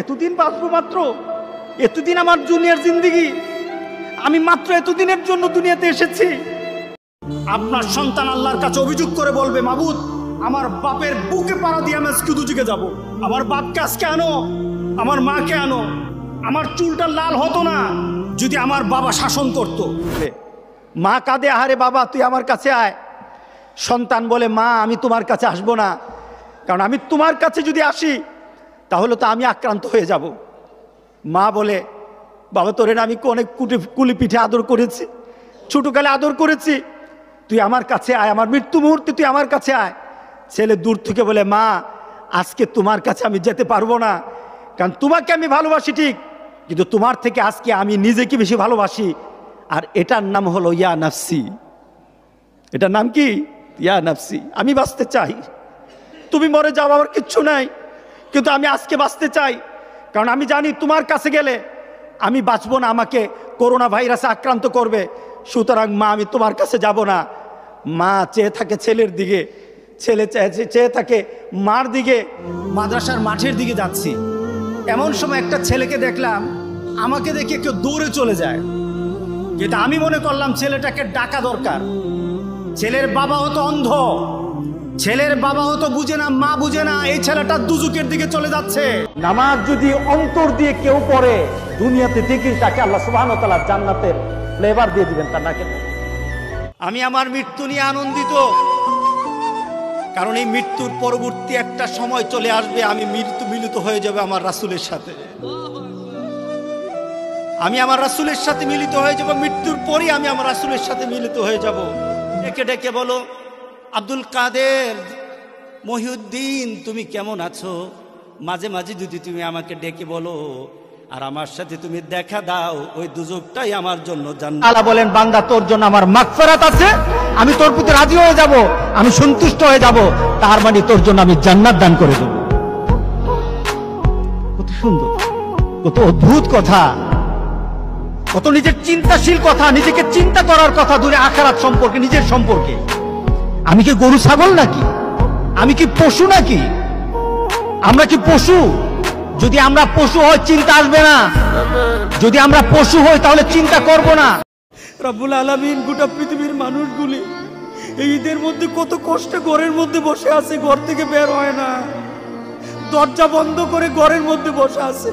এতদিন বাঁচবো মাত্র। এতদিন আমার জুনিয়র জিন্দিগি। আমি মাত্র এতদিনের জন্য দুনিয়াতে এসেছি। আপনার সন্তান আল্লাহর কাছে অভিযোগ করে বলবে, মাবুদ, আমার বাপের বুকে পাড়া দিয়ে আমি আজকে দুদিকে যাব। আমার বাপকে আজকে আনো, আমার মাকে আনো। আমার চুলটা লাল হতো না, যদি আমার বাবা শাসন করত। মা কাঁদে, আহারে বাবা, তুই আমার কাছে আয়। সন্তান বলে, মা, আমি তোমার কাছে আসব না। কারণ আমি তোমার কাছে যদি আসি তাহলে তো আমি আক্রান্ত হয়ে যাব। মা বলে, বাবা, তোরে আমি অনেক কুটি, কুলি পিঠে আদর করেছি। ছোটোকালে আদর করেছি। তুই আমার কাছে আয়, আমার মৃত্যু মুহূর্তে তুই আমার কাছে আয়। ছেলে দূর থেকে বলে, মা, আজকে তোমার কাছে আমি যেতে পারব না। কারণ তোমাকে আমি ভালোবাসি ঠিক, কিন্তু তোমার থেকে আজকে আমি নিজেকে বেশি ভালোবাসি। আর এটার নাম হলো ইয়া নাফসি। এটার নাম কি? ইয়া নাফসি। আমি বাঁচতে চাই। তুমি মরে যাও, আমার কিচ্ছু নাই। কিন্তু আমি আজকে বাঁচতে চাই। কারণ আমি জানি তোমার কাছে গেলে আমি বাঁচবো না, আমাকে করোনা ভাইরাসে আক্রান্ত করবে। সুতরাং মা, আমি তোমার কাছে যাব না। মা চেয়ে থাকে ছেলের দিকে, ছেলে চেয়ে থাকে মার দিকে। মাদ্রাসার মাঠের দিকে যাচ্ছি। এমন সময় একটা ছেলেকে দেখলাম, আমাকে দেখে কেউ দৌড়ে চলে যায়। কিন্তু আমি মনে করলাম ছেলেটাকে ডাকা দরকার। ছেলের বাবা হতো অন্ধ। ছেলের বাবা হতো বুঝে না মা বুঝে না এই ছেলেটা দুজুকের দিকে চলে যাচ্ছে। নামাজ যদি অন্তর দিয়ে কেউ পড়ে দুনিয়াতে দেখি তাকে আল্লাহ তাআলা জান্নাতের ফ্লেভার দিয়ে দিবেন তার নাকে। আমি আমার মৃত্যু নিয়ে আনন্দিত। কারণ এই মৃত্যুর পরবর্তী একটা সময় চলে আসবে আমি মৃত্যু মিলিত হয়ে যাবে আমার রাসুলের সাথে। আমি আমার রাসুলের সাথে মিলিত হয়ে যাব মৃত্যুর পরই আমি আমার রাসুলের সাথে মিলিত হয়ে যাব। ডেকে ডেকে বলো আব্দুল কাদের, মহিউদ্দিন, তুমি কেমন আছো? মাঝে মাঝে যদি তুমি আমাকে ডেকে বলো, আর আমার সাথে তুমি দেখা দাও, ওই দুজকটাই আমার জন্য বলেন, বান্দা, তোর জন্য আমার মাগফিরাত আছে, আমি তোর প্রতি রাজি হয়ে যাব, আমি সন্তুষ্ট হয়ে যাব, তার মানে তোর জন্য আমি জান্নাত দান করে দেব। কত সুন্দর, কত অদ্ভুত কথা, কত নিজের চিন্তাশীল কথা, নিজেকে চিন্তা করার কথা দূরে আখারাত সম্পর্কে, নিজের সম্পর্কে। আমি কি গরু, ছাগল নাকি? আমি কি পশু নাকি? আমরা কি পশু? যদি আমরা পশু হই চিন্তা আসবে না। যদি আমরা পশু হই, তাহলে চিন্তা করব না। রব্বুল আলমিন গোটা পৃথিবীর মানুষগুলি এই ঈদের মধ্যে কত কষ্টে ঘরের মধ্যে বসে আছে, ঘর থেকে বের হয় না। দরজা বন্ধ করে ঘরের মধ্যে বসে আছে।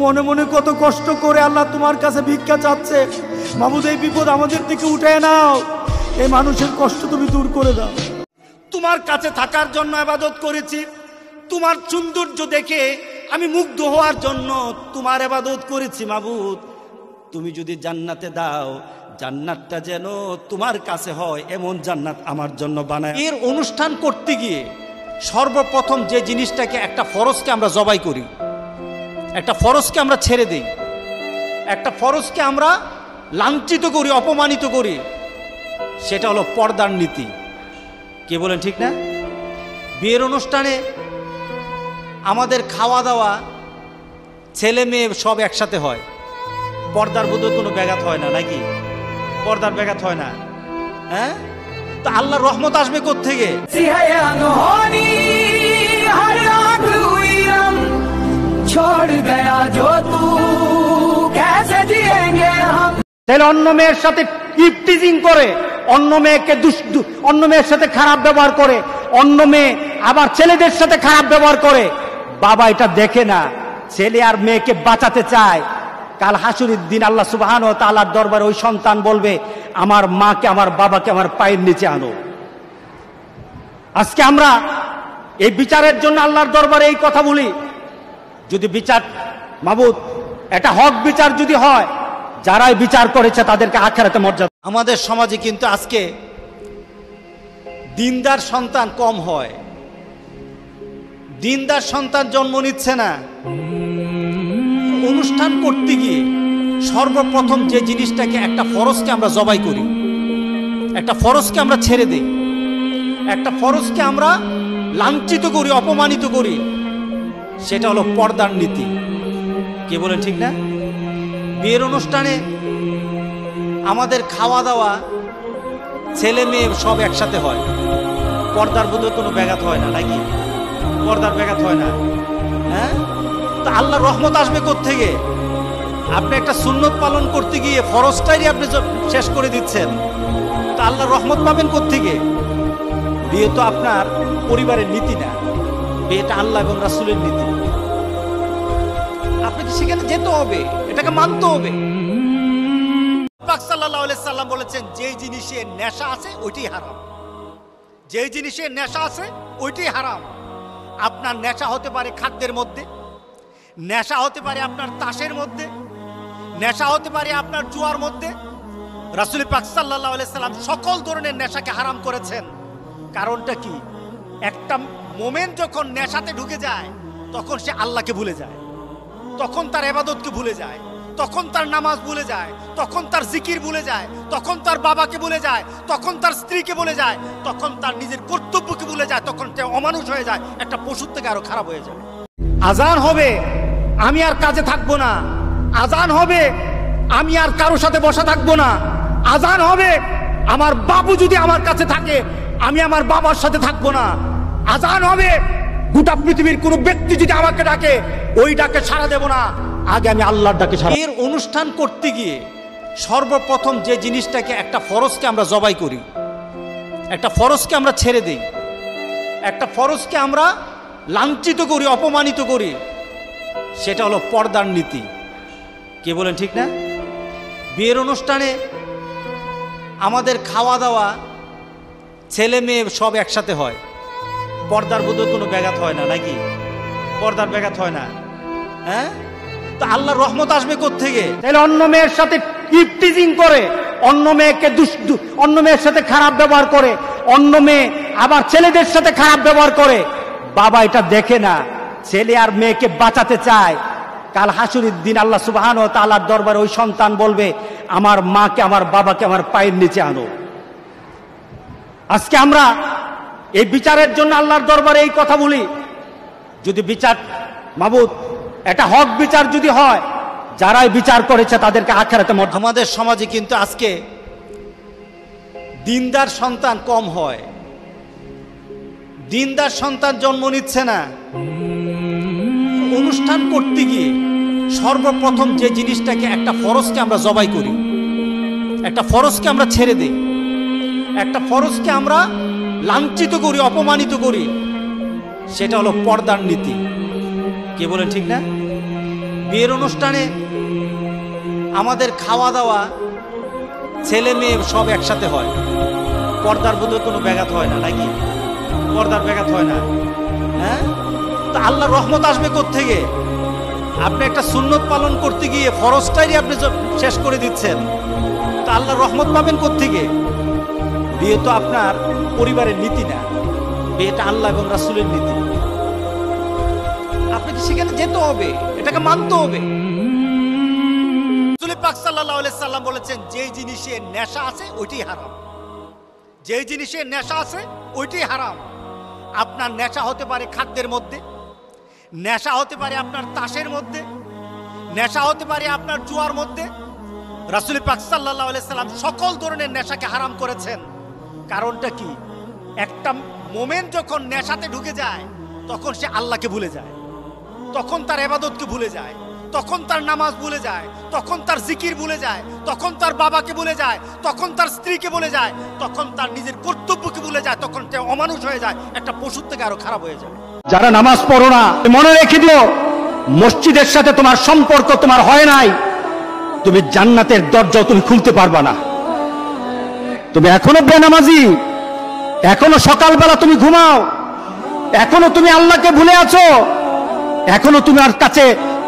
মনে মনে কত কষ্ট করে আল্লাহ তোমার কাছে ভিক্ষা চাচ্ছে। মামুদ, এই বিপদ আমাদের থেকে উঠে নাও। এই মানুষের কষ্ট তুমি দূর করে দাও। তোমার কাছে থাকার জন্য আবাদত করেছি। তোমার সৌন্দর্য দেখে আমি মুগ্ধ হওয়ার জন্য তোমার আবাদত করেছি, মাবুদ। তুমি যদি জান্নাতে দাও, জান্নাতটা যেন তোমার কাছে হয়, এমন জান্নাত আমার জন্য বানায়। এর অনুষ্ঠান করতে গিয়ে সর্বপ্রথম যে জিনিসটাকে একটা ফরজকে আমরা জবাই করি, একটা ফরজকে আমরা ছেড়ে দিই, একটা ফরজকে আমরা লাঞ্ছিত করি, অপমানিত করি সেটা হলো পর্দার নীতি। কে বলেন ঠিক না? বিয়ের অনুষ্ঠানে আমাদের খাওয়া দাওয়া ছেলে মেয়ে সব একসাথে হয়। পর্দার বোধহয় কোনো ব্যাঘাত হয় না নাকি? পর্দার ব্যাঘাত হয় না। হ্যাঁ? তা আল্লাহ রহমত আসবে কোথেকে তাহলে অন্য মেয়ের সাথে টিপটিজিং করে। অন্য মেয়েকে অন্য মেয়ের সাথে খারাপ ব্যবহার করে, অন্য মেয়ে আবার ছেলেদের সাথে খারাপ ব্যবহার করে। বাবা এটা দেখে না, ছেলে আর মেয়েকে বাঁচাতে চায়। কাল হাসুরির দিন আল্লাহ সুবাহান ও তালার দরবারে ওই সন্তান বলবে, আমার মাকে, আমার বাবাকে আমার পায়ের নিচে আনো। আজকে আমরা এই বিচারের জন্য আল্লাহর দরবারে এই কথা বলি। যদি বিচার, মাবুদ, এটা হক বিচার যদি হয়, যারাই বিচার করেছে তাদেরকে আখেরাতে মর্যাদা আমাদের সমাজে কিন্তু আজকে দিনদার সন্তান কম হয়। দিনদার সন্তান জন্ম নিচ্ছে না। অনুষ্ঠান করতে গিয়ে সর্বপ্রথম যে জিনিসটাকে একটা ফরজকে আমরা জবাই করি, একটা ফরজকে আমরা ছেড়ে দিই, একটা ফরজকে আমরা লাঞ্ছিত করি, অপমানিত করি, সেটা হলো পর্দার নীতি। কে বলেন ঠিক না? বিয়ের অনুষ্ঠানে আমাদের খাওয়া দাওয়া ছেলে মেয়ে সব একসাথে হয়। পর্দার বোধ কোনো ব্যাঘাত হয় না নাকি পর্দার ব্যাঘাত হয় না। হ্যাঁ? তা আল্লাহ রহমত আসবে থেকে আপনি একটা সুন্নত পালন করতে গিয়ে ফরজটাই আপনি শেষ করে দিচ্ছেন। তা আল্লাহ রহমত পাবেন থেকে বিয়ে তো আপনার পরিবারের নীতি না। বিয়েটা আল্লাহ এবং রাসুলের নীতি। আপনাকে সেখানে যেতে হবে, এটাকে মানতে হবে। পাক আলাইহি সাল্লাম বলেছেন, যেই জিনিসে নেশা আছে, ওইটাই হারাম। যেই জিনিসে নেশা আছে, ওইটাই হারাম। আপনার নেশা হতে পারে খাদ্যের মধ্যে, নেশা হতে পারে আপনার তাসের মধ্যে, নেশা হতে পারে আপনার জুয়ার মধ্যে। রাসুল পাক আলাইহি সাল্লাম সকল ধরনের নেশাকে হারাম করেছেন। কারণটা কি? একটা মোমেন্ট যখন নেশাতে ঢুকে যায়, তখন সে আল্লাহকে ভুলে যায়। তখন তার এবাদতকে ভুলে যায়। তখন তার নামাজ ভুলে যায়, তখন তার জিকির ভুলে যায়, তখন তার বাবাকে ভুলে যায়, তখন তার স্ত্রীকে ভুলে যায়, তখন তার নিজের কর্তব্যকে ভুলে যায়, তখন সে অমানুষ হয়ে যায়, একটা পশুর থেকে আরও খারাপ হয়ে যায়। আজান হবে, আমি আর কাজে থাকব না। আজান হবে, আমি আর কারও সাথে বসা থাকব না। আজান হবে, আমার বাবু যদি আমার কাছে থাকে, আমি আমার বাবার সাথে থাকব না। আজান হবে, গোটা পৃথিবীর কোনো ব্যক্তি যদি আমাকে ডাকে, ওই ডাকে সাড়া দেব না। আগে আমি আল্লাহর ডাকে সাড়া এর অনুষ্ঠান করতে গিয়ে সর্বপ্রথম যে জিনিসটাকে একটা ফরজকে আমরা জবাই করি, একটা ফরজকে আমরা ছেড়ে দিই, একটা ফরজকে আমরা লাঞ্ছিত করি, অপমানিত করি, সেটা হলো পর্দার নীতি। কে বলেন ঠিক না? বিয়ের অনুষ্ঠানে আমাদের খাওয়া দাওয়া, ছেলে মেয়ে সব একসাথে হয়। পর্দার বোধ কোনো ব্যাঘাত হয় না, নাকি? পর্দার ব্যাঘাত হয় না। হ্যাঁ? তো আল্লাহর রহমত আসবে থেকে তাহলে অন্য মেয়ের সাথে টিজিং করে, অন্য মেয়েকে অন্য মেয়ের সাথে খারাপ ব্যবহার করে, অন্য মেয়ে আবার ছেলেদের সাথে খারাপ ব্যবহার করে। বাবা এটা দেখে না, ছেলে আর মেয়েকে বাঁচাতে চায়। কাল হাসুরির দিন আল্লাহ সুবাহান ও তালার দরবারে ওই সন্তান বলবে, আমার মাকে, আমার বাবাকে আমার পায়ের নিচে আনো। আজকে আমরা এই বিচারের জন্য আল্লাহর দরবারে এই কথা বলি। যদি বিচার মাবুদ এটা হক বিচার যদি হয়, যারাই বিচার করেছে তাদেরকে আখেরাতে মর্যাদা। আমাদের সমাজে কিন্তু আজকে দিনদার সন্তান কম হয়। দিনদার সন্তান জন্ম নিচ্ছে না। অনুষ্ঠান করতে গিয়ে সর্বপ্রথম যে জিনিসটাকে একটা ফরজকে আমরা জবাই করি, একটা ফরজকে আমরা ছেড়ে দিই, একটা ফরজকে আমরা লাঞ্ছিত করি, অপমানিত করি, সেটা হলো পর্দার নীতি। কে বলেন ঠিক না? বিয়ের অনুষ্ঠানে আমাদের খাওয়া দাওয়া ছেলে মেয়ে সব একসাথে হয়। পর্দার বোধে কোনো ব্যাঘাত হয় না নাকি পর্দার ব্যাঘাত হয় না। হ্যাঁ? তা আল্লাহ রহমত আসবে থেকে আপনি একটা সুন্নত পালন করতে গিয়ে ফরজটাই আপনি শেষ করে দিচ্ছেন। তা আল্লাহ রহমত পাবেন থেকে বিয়ে তো আপনার পরিবারের নীতি না। বিয়েটা আল্লাহ এবং রাসুলের নীতি। সেখানে যেতে হবে, এটাকে মানতে হবে। পাক সাল্লাল্লাহু সাল্লাম বলেছেন, যেই জিনিসে নেশা আছে, ওইটাই হারাম। যেই জিনিসে নেশা আছে, ওইটাই হারাম। আপনার নেশা হতে পারে খাদ্যের মধ্যে, নেশা হতে পারে আপনার তাসের মধ্যে, নেশা হতে পারে আপনার জুয়ার মধ্যে। রাসুল পাক আলাইহি সাল্লাম সকল ধরনের নেশাকে হারাম করেছেন। কারণটা কি? একটা মোমেন্ট যখন নেশাতে ঢুকে যায়, তখন সে আল্লাহকে ভুলে যায়। তখন তার এবাদতকে ভুলে যায়, তখন তার নামাজ ভুলে যায়, তখন তার জিকির ভুলে যায়, তখন তার বাবাকে ভুলে যায়, তখন তার স্ত্রীকে ভুলে যায়, তখন তার নিজের কর্তব্যকে ভুলে যায়, তখন সে অমানুষ হয়ে যায়, একটা পশুর থেকে আরও খারাপ হয়ে যায় যারা নামাজ পড়ো না মনে রেখে দিও, মসজিদের সাথে তোমার সম্পর্ক তোমার হয় নাই, তুমি জান্নাতের দরজাও তুমি খুলতে পারবা না। তুমি এখনও বেনামাজি, এখনও সকালবেলা তুমি ঘুমাও, এখনও তুমি আল্লাহকে ভুলে আছো এখনও তোমার কাছে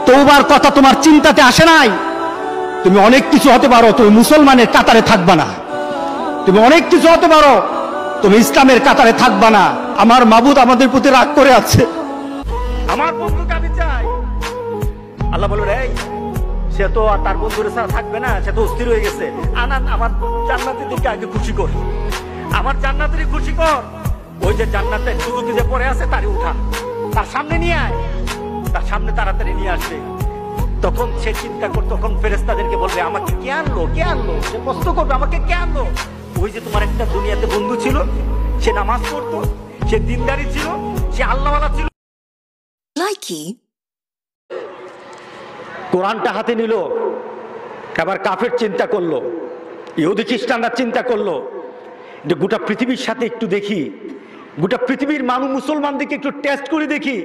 তৌবার কথা তোমার চিন্তাতে আসে নাই। তুমি অনেক কিছু হতে পারো, তুমি মুসলমানের কাতারে থাকবা না। তুমি অনেক কিছু হতে পারো, তুমি ইসলামের কাতারে থাকবা না। আমার মাবুদ আমাদের প্রতি রাগ করে আছে। আমার বন্ধুকে আমি চাই। আল্লাহ বলল রে সে তো আর তার বন্ধুর ছাড়া থাকবে না, সে তো অস্থির হয়ে গেছে। আনান আমার জান্নাতের দিকে আগে খুশি কর। আমার জান্নাতেরই খুশি কর। ওই যে জান্নাতের সুযোগে যে পড়ে আছে, তারই উঠা তার সামনে নিয়ে আয়। তার সামনে তাড়াতাড়ি নিয়ে আসবে। তখন সে চিন্তা কর তখন ফেরেস্তাদেরকে বলবে আমাকে কে আনলো? কে আনলো? সে প্রশ্ন করবে আমাকে কে আনলো? ওই যে তোমার একটা দুনিয়াতে বন্ধু ছিল সে নামাজ পড়তো সে দিনদারি ছিল সে আল্লাহওয়ালা ছিল। কোরআনটা হাতে নিল এবার কাফের চিন্তা করল ইহুদি খ্রিস্টানরা চিন্তা করল যে গোটা পৃথিবীর সাথে একটু দেখি গোটা পৃথিবীর মানুষ মুসলমানদেরকে একটু টেস্ট করে দেখি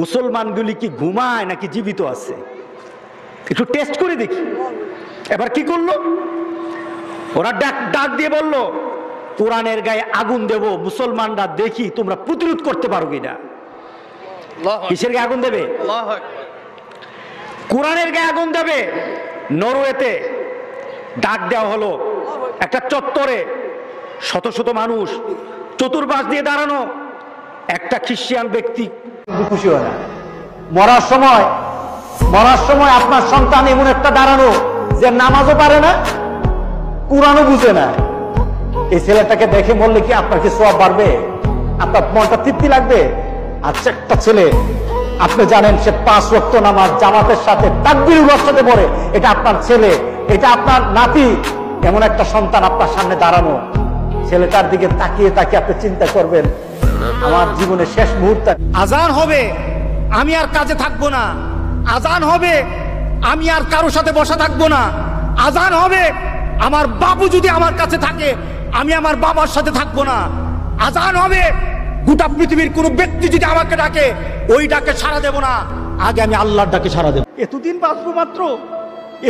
মুসলমানগুলি কি ঘুমায় নাকি জীবিত আছে? একটু টেস্ট করে দেখি। এবার কি করল? ওরা ডাক ডাক দিয়ে বলল কোরআনের গায়ে আগুন দেব মুসলমানরা দেখি তোমরা প্রতিরোধ করতে পারো কিনা? কিসের গায়ে আগুন দেবে? কোরআনের গায়ে আগুন দেবে। নরওয়েতে ডাক দেওয়া হলো একটা চত্বরে শত শত মানুষ চতুর্পাশ দিয়ে দাঁড়ানো একটা খ্রিস্টান ব্যক্তি খুশি হয় না। মরার সময় মরার সময় আপনার সন্তান এমন একটা দাঁড়ানো যে নামাজও পারে না, কোরআনও বুঝে না। এই ছেলেটাকে দেখে বললে কি আপনার কি সব বাড়বে? আপনার মনটা তৃপ্তি লাগবে? আচ্ছা একটা ছেলে, আপনি জানেন সে পাঁচ রক্ত নামাজ জামাতের সাথে তাকবির সাথে পড়ে। এটা আপনার ছেলে, এটা আপনার নাতি, এমন একটা সন্তান আপনার সামনে দাঁড়ানো। ছেলেটার দিকে তাকিয়ে তাকিয়ে আপনি চিন্তা করবেন আমার জীবনের শেষ মুহূর্তে। আজান হবে আমি আর কাজে থাকব না। আজান হবে আমি আর কারোর সাথে বসা থাকব না। আজান হবে আমার বাবু যদি আমার কাছে থাকে আমি আমার বাবার সাথে থাকব না। আজান হবে গোটা পৃথিবীর কোনো ব্যক্তি যদি আমাকে ডাকে ওই ডাকে সাড়া দেব না। আগে আমি আল্লাহর ডাকে সাড়া দেব। এতদিন বাঁচবো মাত্র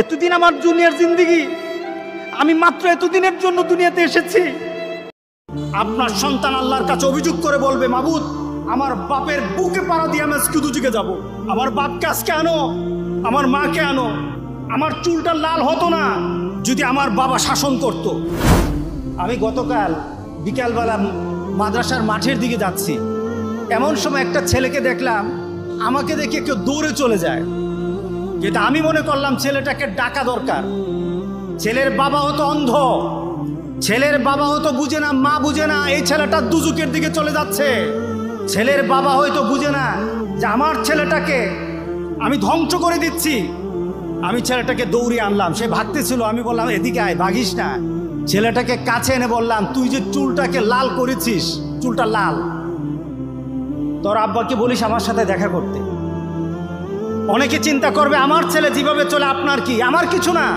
এতদিন আমার জুনিয়র জিন্দিগি। আমি মাত্র এতদিনের জন্য দুনিয়াতে এসেছি। আপনার সন্তান আল্লাহর কাছে অভিযোগ করে বলবে, মাবুদ, আমার বাপের বুকে পাড়া দিয়ে আমি আজকে দুদিকে যাব। আমার বাপকে আজকে আনো, আমার মাকে আনো। আমার চুলটা লাল হতো না যদি আমার বাবা শাসন করত। আমি গতকাল বিকালবেলা মাদ্রাসার মাঠের দিকে যাচ্ছি। এমন সময় একটা ছেলেকে দেখলাম, আমাকে দেখে কেউ দৌড়ে চলে যায়। যেটা আমি মনে করলাম ছেলেটাকে ডাকা দরকার। ছেলের বাবা হতো অন্ধ। ছেলের বাবা হয়তো বুঝে না, মা বুঝে না, এই ছেলেটা দুজুকের দিকে চলে যাচ্ছে। ছেলের বাবা হয়তো বুঝে না যে আমার ছেলেটাকে আমি ধ্বংস করে দিচ্ছি। আমি ছেলেটাকে দৌড়ে আনলাম। সে ভাগতেছিল, আমি বললাম, এদিকে আয়, ভাগিস না। ছেলেটাকে কাছে এনে বললাম, তুই যে চুলটাকে লাল করেছিস, চুলটা লাল। তোর আব্বাকে বলিস আমার সাথে দেখা করতে। অনেকে চিন্তা করবে, আমার ছেলে যেভাবে চলে, আপনার কি? আমার কিছু না।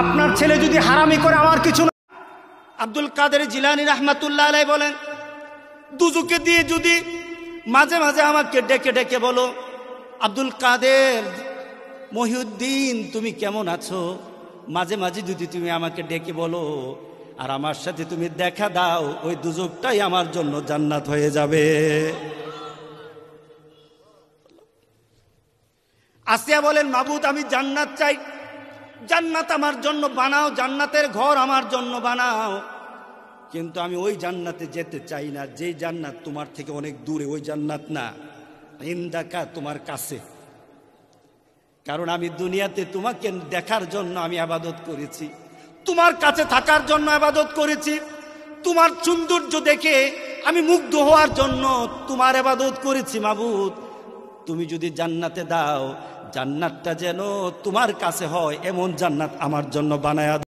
আপনার ছেলে যদি হারামি করে, আমার কিছু না। আব্দুল কাদের জিলানি রহমাতুল্লাহ আলাই বলেন, দুজুকে দিয়ে যদি মাঝে মাঝে আমাকে ডেকে ডেকে বলো, আব্দুল কাদের, মহিউদ্দিন, তুমি কেমন আছো? মাঝে মাঝে যদি তুমি আমাকে ডেকে বলো আর আমার সাথে তুমি দেখা দাও, ওই দুজকটাই আমার জন্য জান্নাত হয়ে যাবে। আসিয়া বলেন, মাবুদ, আমি জান্নাত চাই। জান্নাত আমার জন্য বানাও, জান্নাতের ঘর আমার জন্য বানাও। কিন্তু আমি ওই জান্নাতে যেতে চাই না, যেই জান্নাত তোমার থেকে অনেক দূরে, ওই জান্নাত না। ইন্দাকা তোমার কাছে। কারণ আমি দুনিয়াতে তোমাকে দেখার জন্য আমি আবাদত করেছি। তোমার কাছে থাকার জন্য আবাদত করেছি। তোমার সৌন্দর্য দেখে আমি মুগ্ধ হওয়ার জন্য তোমার আবাদত করেছি মাবুদ। তুমি যদি জান্নাতে দাও জান্নাতটা যেন তোমার কাছে হয় এমন জান্নাত আমার জন্য বানায়া।